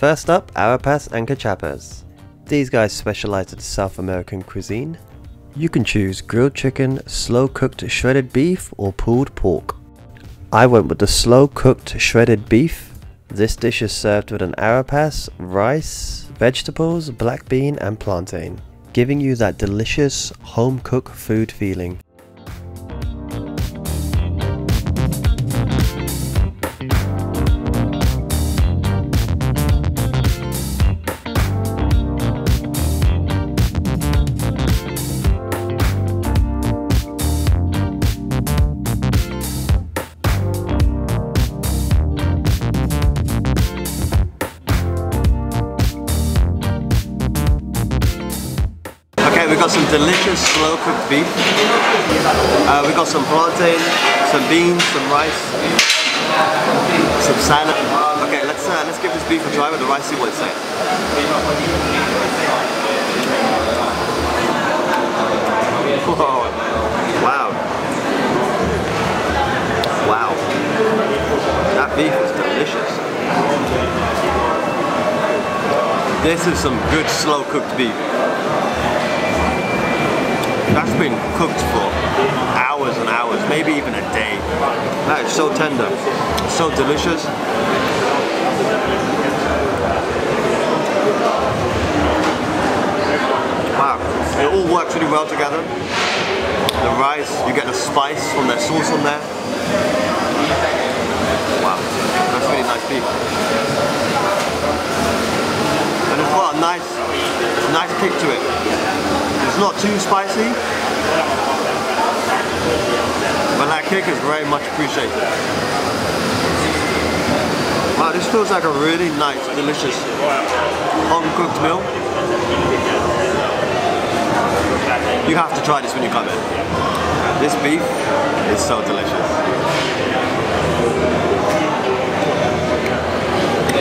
First up, arepas and cachapas. These guys specialize in South American cuisine. You can choose grilled chicken, slow cooked shredded beef, or pulled pork. I went with the slow cooked shredded beef. This dish is served with an arepas, rice, vegetables, black bean, and plantain, giving you that delicious home cooked food feeling. Okay, we got some delicious slow cooked beef. Uh, we got some plantain, some beans, some rice, some salad. Okay, let's uh, let's give this beef a try with the rice. See what it's saying. Whoa. Wow. Wow. That beef is delicious. This is some good slow cooked beef. That's been cooked for hours and hours, maybe even a day. That is so tender, so delicious. Wow, it all works really well together. The rice, you get the spice from the sauce on there. Wow, that's really nice beef. And it's got a nice, nice kick to it. Not too spicy, but that kick is very much appreciated. Wow, this feels like a really nice, delicious home cooked meal. You have to try this when you come in. This beef is so delicious.